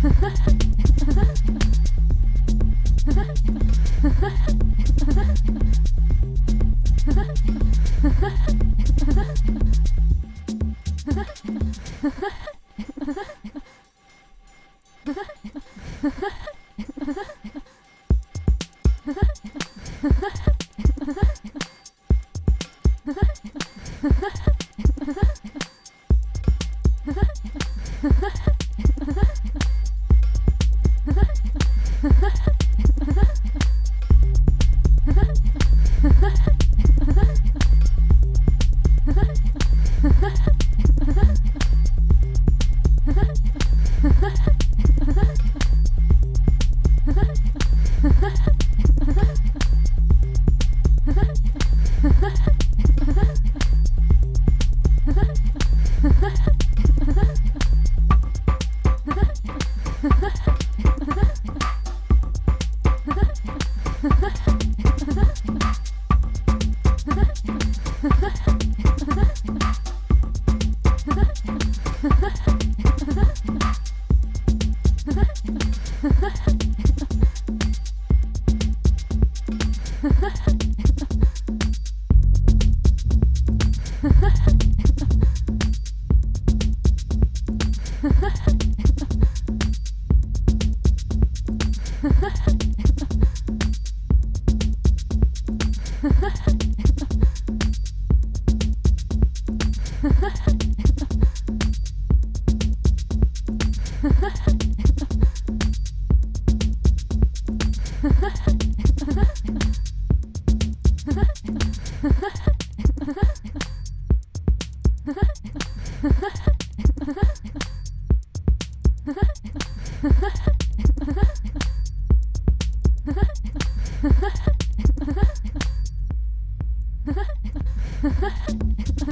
Ha ha ha.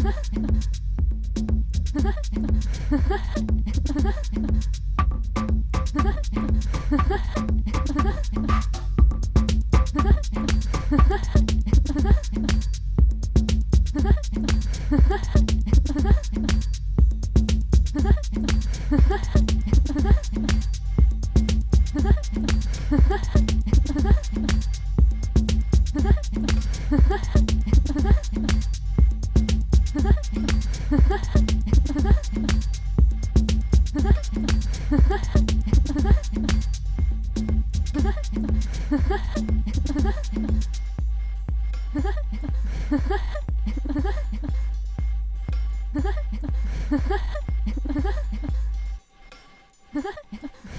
ハハハハ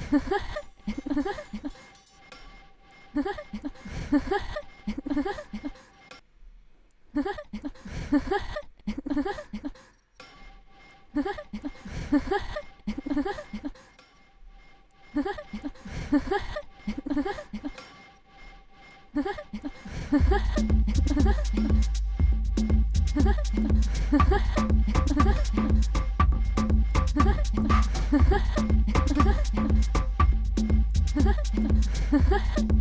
Ha ha ha. Ha ha ha!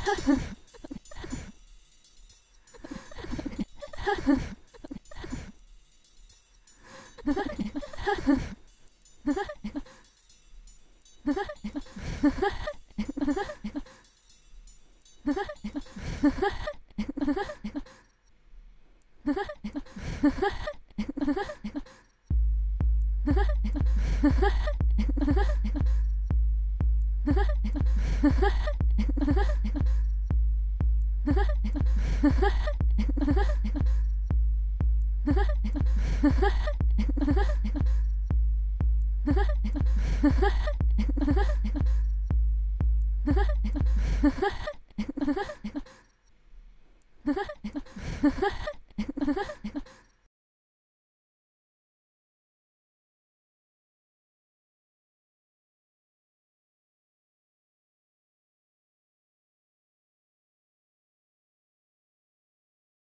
Ha ha ha. Ha ha ha.